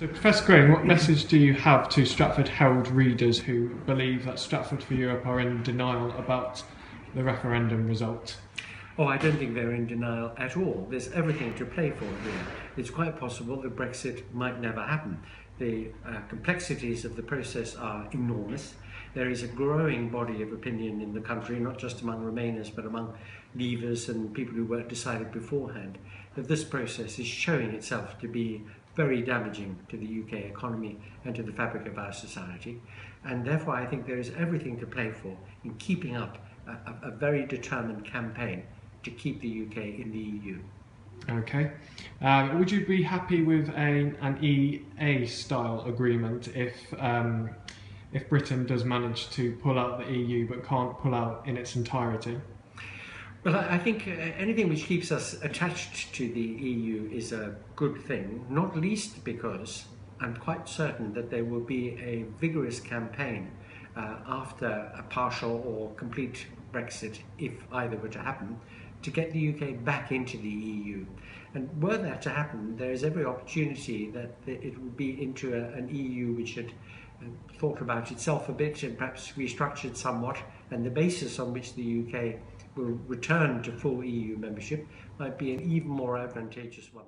So, Professor Grayling, what message do you have to Stratford Herald readers who believe that Stratford for Europe are in denial about the referendum result? Oh, I don't think they're in denial at all. There's everything to play for here. It's quite possible that Brexit might never happen. The uh, complexities of the process are enormous. There is a growing body of opinion in the country, not just among Remainers, but among leavers and people who weren't decided beforehand, that this process is showing itself to be very damaging to the UK economy and to the fabric of our society. And therefore, I think there is everything to play for in keeping up a, a very determined campaign to keep the UK in the EU. Okay. Um, would you be happy with a, an EA style agreement if um, if Britain does manage to pull out the EU but can't pull out in its entirety? Well, I think uh, anything which keeps us attached to the EU is a good thing, not least because I'm quite certain that there will be a vigorous campaign uh, after a partial or complete Brexit, if either were to happen, to get the UK back into the EU. And were that to happen, there is every opportunity that it would be into a, an EU which had uh, thought about itself a bit and perhaps restructured somewhat, and the basis on which the UK will return to full EU membership might be an even more advantageous one.